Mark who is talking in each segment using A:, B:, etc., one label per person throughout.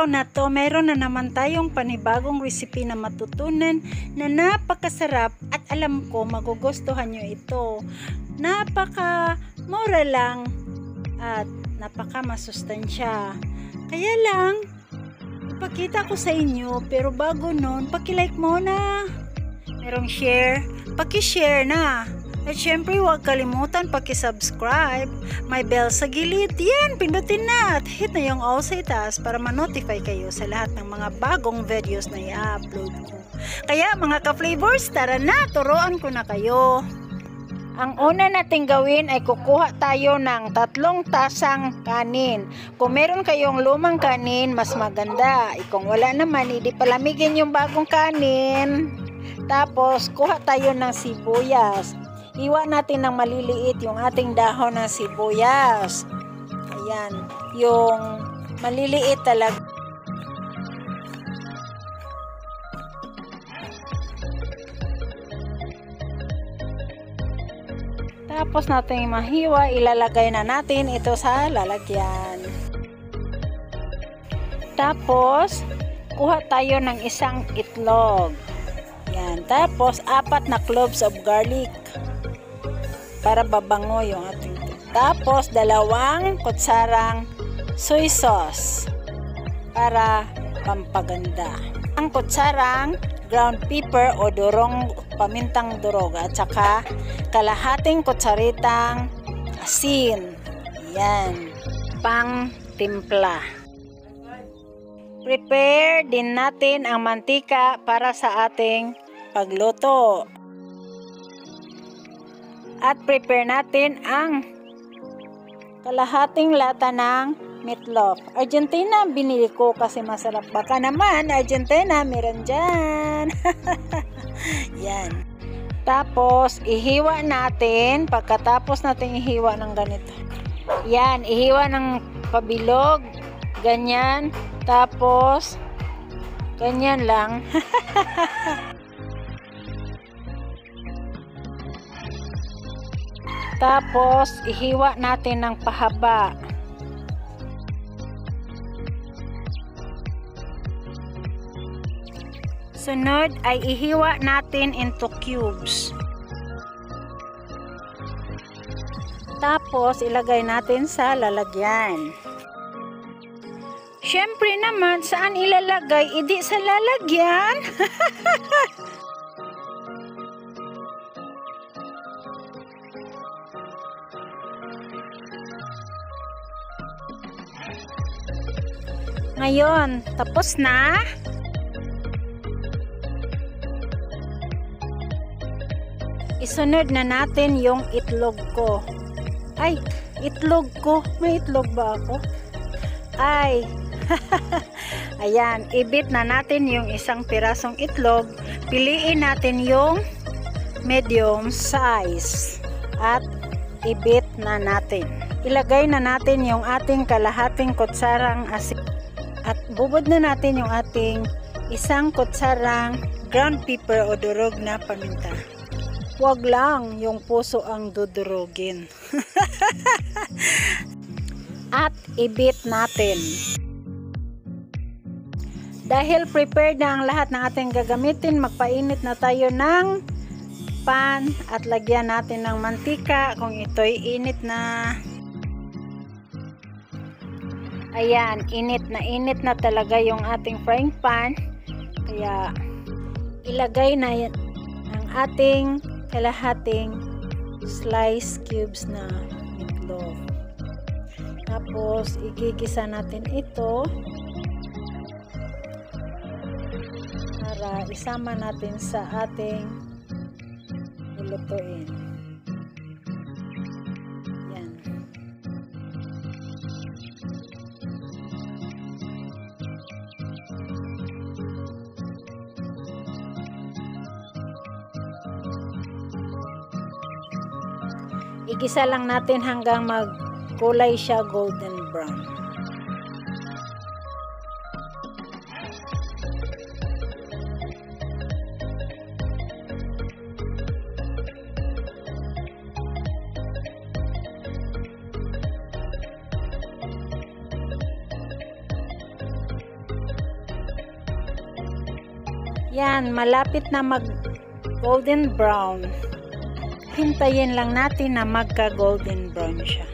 A: Araw na to, meron na naman tayong panibagong recipe na matutunan na napakasarap at alam ko magugustuhan nyo ito. Napaka mura lang at napaka masustansya. Kaya lang, ipakita ko sa inyo pero bago nun, pakilike mo na. Merong share, paki-share na. At syempre, huwag kalimutan paki-subscribe. May bell sa gilid. Yan, pindutin na at hit na yung all sa itaas para ma-notify kayo sa lahat ng mga bagong videos na i-upload ko. Kaya mga ka-flavors, tara na, turuan ko na kayo. Ang una nating gawin ay kukuha tayo ng tatlong tasang kanin. Kung meron kayong lumang kanin, mas maganda. Eh, kung wala naman, hindi palamigin yung bagong kanin. Tapos, kuha tayo ng sibuyas. Iwa natin ng maliliit yung ating dahon ng sibuyas. Ayan, yung maliliit talaga. Tapos natin mahiwa, ilalagay na natin ito sa lalagyan. Tapos, kuha tayo ng isang itlog. Yan. Tapos, apat na cloves of garlic para babango yung ating tapos dalawang kutsarang soy sauce para pampaganda. Ang kutsarang ground pepper o durong pamintang durog at saka kalahating kutsaritang asin. Yan. Pang timpla. Prepare din natin ang mantika para sa ating pagluto at prepare natin ang kalahating lata ng meatloaf. Argentina, binili ko kasi masarap. Baka naman, Argentina, meron dyan. Yan. Tapos, ihiwa natin. Pagkatapos natin ihiwa ng ganito. Yan, ihiwa ng pabilog. Ganyan. Tapos, ganyan lang. Tapos, ihiwa natin ng pahaba. Sunod ay ihiwa natin into cubes. Tapos, ilagay natin sa lalagyan. Siyempre naman, saan ilalagay? Idi sa lalagyan. Ngayon, tapos na. Isunod na natin yung itlog ko. Ay, itlog ko. May itlog ba ako? Ay, ayan, ibit na natin yung isang pirasong itlog. Piliin natin yung medium size at ibit na natin. Ilagay na natin yung ating kalahating kutsarang asin at bubod na natin yung ating isang kutsarang ground pepper o durog na paminta. Huwag lang yung puso ang dudurugin. at ibit natin. Dahil prepared na ang lahat ng ating gagamitin, magpainit na tayo ng pan at lagyan natin ng mantika kung ito'y init na Ayan, init na init na talaga yung ating frying pan. Kaya, ilagay na ang ating kalahating slice cubes na meatloaf. Tapos, igigisa natin ito para isama natin sa ating lulutuin. igisa lang natin hanggang magkulay siya golden brown. Yan, malapit na mag golden brown. Hintayin lang natin na magka golden brown siya.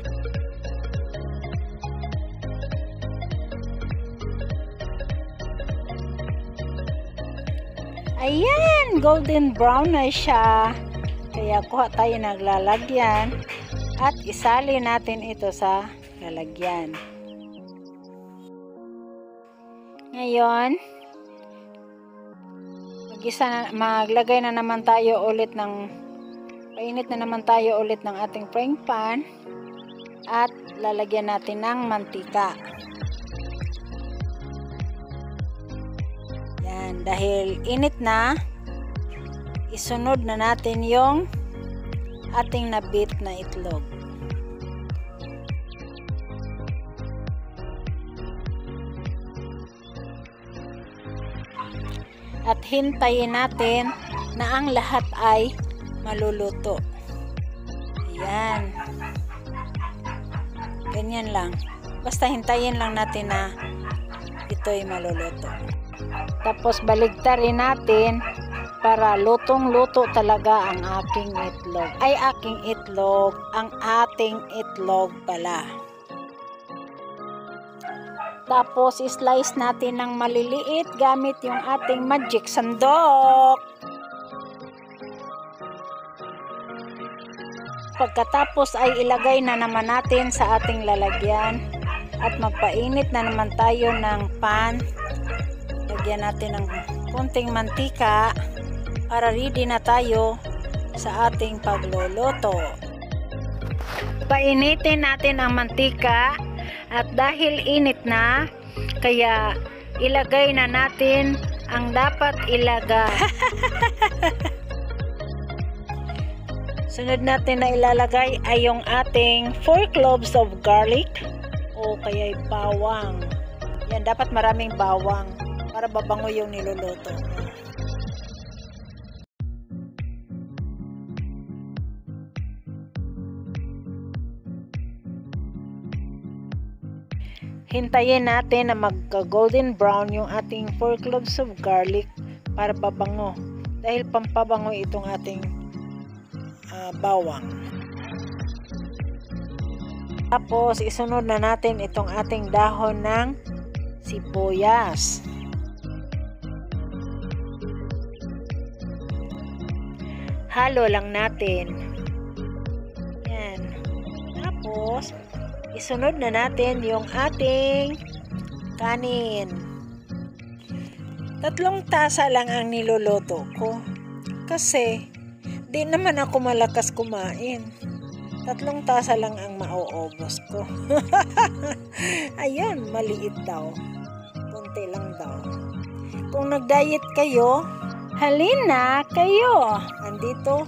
A: Ayan, golden brown na siya. Kaya kuha tayo naglalagyan at isali natin ito sa lalagyan. Ngayon, na, maglagay na naman tayo ulit ng painit na naman tayo ulit ng ating frying pan at lalagyan natin ng mantika. Yan, dahil init na, isunod na natin yung ating nabit na itlog. At hintayin natin na ang lahat ay maluluto. Ayan. Ganyan lang. Basta hintayin lang natin na ito'y maluluto. Tapos baligtarin natin para lutong-luto talaga ang aking itlog. Ay aking itlog, ang ating itlog pala. Tapos slice natin ng maliliit gamit yung ating magic sandok. Pagkatapos ay ilagay na naman natin sa ating lalagyan at magpainit na naman tayo ng pan. Lagyan natin ng kunting mantika para ready na tayo sa ating pagluluto. Painitin natin ang mantika at dahil init na, kaya ilagay na natin ang dapat ilagay. Sunod natin na ilalagay ay yung ating 4 cloves of garlic o kaya bawang. Yan, dapat maraming bawang para babango yung niluluto. Hintayin natin na magka golden brown yung ating 4 cloves of garlic para babango. Dahil pampabango itong ating uh, bawang. Tapos isunod na natin itong ating dahon ng sibuyas. Halo lang natin. Yan. Tapos isunod na natin yung ating kanin. Tatlong tasa lang ang niluluto ko. Kasi, di naman ako malakas kumain. Tatlong tasa lang ang mauubos ko. Ayun, maliit daw. Kunti lang daw. Kung nag-diet kayo, halina kayo. Andito,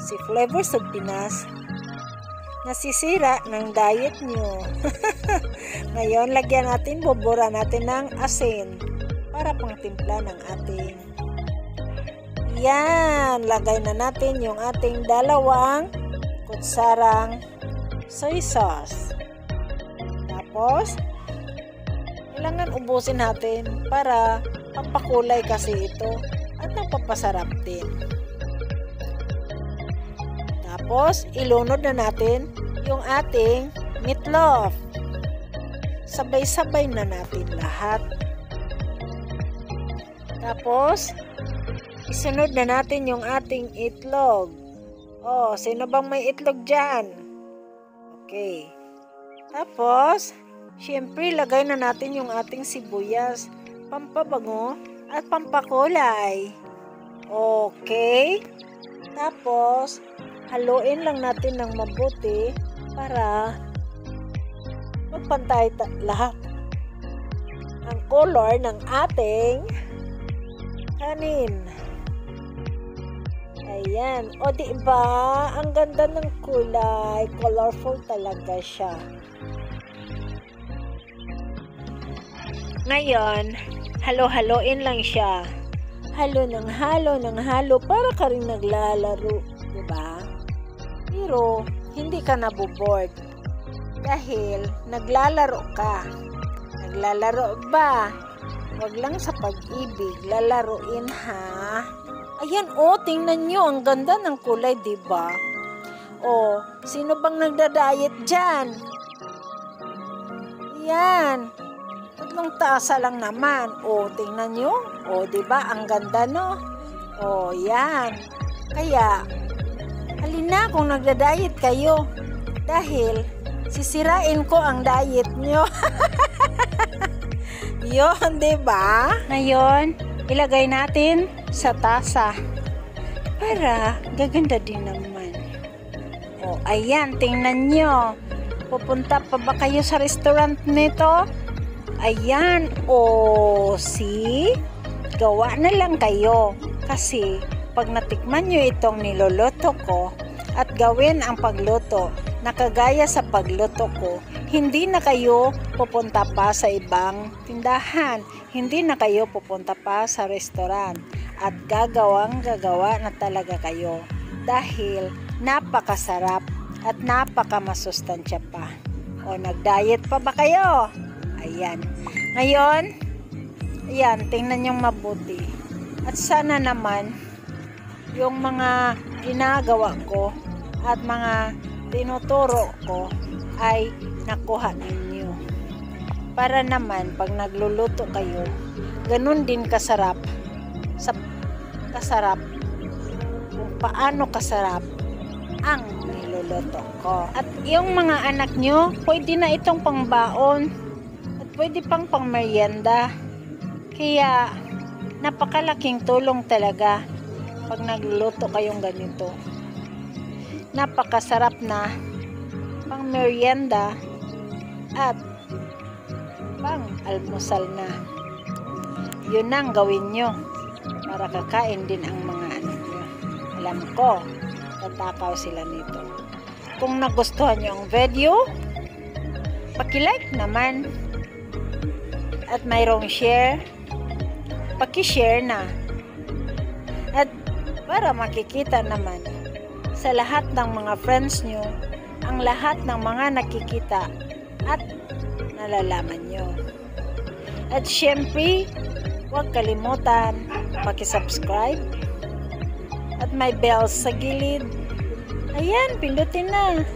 A: si Flavors of Pinas nasisira ng diet nyo. Ngayon, lagyan natin, bubura natin ng asin para pang timpla ng ating yan, lagay na natin yung ating dalawang kutsarang soy sauce. Tapos, kailangan ubusin natin para pampakulay kasi ito at nagpapasarap din. Tapos, ilunod na natin yung ating meatloaf. Sabay-sabay na natin lahat. Tapos, isunod na natin yung ating itlog. Oh, sino bang may itlog dyan? Okay. Tapos, syempre, lagay na natin yung ating sibuyas, pampabango, at pampakulay. Okay. Tapos, haluin lang natin ng mabuti para magpantay lahat ang color ng ating kanin. Ayan. O, di ba? Ang ganda ng kulay. Colorful talaga siya. Ngayon, halo-haloin lang siya. Halo ng halo ng halo para ka rin naglalaro. Diba? Pero, hindi ka naboboard. Dahil, naglalaro ka. Naglalaro ba? Wag lang sa pag-ibig, lalaruin ha. Ayan oh, tingnan nyo, ang ganda ng kulay, di ba? Oh, sino bang nagda-diet dyan? Yan. Tatlong tasa lang naman. Oh, tingnan nyo. Oh, di ba? Ang ganda, no? Oh, yan. Kaya, halina kung nagda-diet kayo. Dahil, sisirain ko ang diet nyo. Yun, di ba? Ngayon, ilagay natin sa tasa. Para gaganda din naman. O, ayan, tingnan nyo. Pupunta pa ba kayo sa restaurant nito? Ayan, o, see? Gawa na lang kayo. Kasi, pag natikman nyo itong niloloto ko, at gawin ang pagluto na kagaya sa pagluto ko, hindi na kayo pupunta pa sa ibang tindahan. Hindi na kayo pupunta pa sa restaurant at gagawang gagawa na talaga kayo dahil napakasarap at napakamasustansya pa. O nag-diet pa ba kayo? Ayan. Ngayon, ayan, tingnan yung mabuti. At sana naman, yung mga ginagawa ko at mga tinuturo ko ay nakuha ninyo. Para naman pag nagluluto kayo, ganun din kasarap sa kasarap kung paano kasarap ang niluluto ko. At yung mga anak nyo, pwede na itong pangbaon at pwede pang pangmeryenda. Kaya napakalaking tulong talaga pag nagluluto kayong ganito napakasarap na pang merienda at pang almusal na. Yun ang gawin nyo para kakain din ang mga anak nyo. Alam ko, tatakaw sila nito. Kung nagustuhan nyo ang video, pakilike naman at mayroong share, pakishare na. At para makikita naman sa lahat ng mga friends nyo ang lahat ng mga nakikita at nalalaman nyo. At syempre, huwag kalimutan pakisubscribe at may bells sa gilid. Ayan, pindutin na.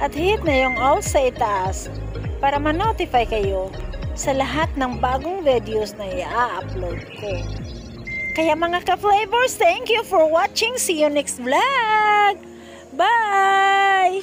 A: At hit na yung all sa itaas para ma-notify kayo sa lahat ng bagong videos na i-upload ko. Kaya mga ka-flavors, thank you for watching. See you next vlog. Bye!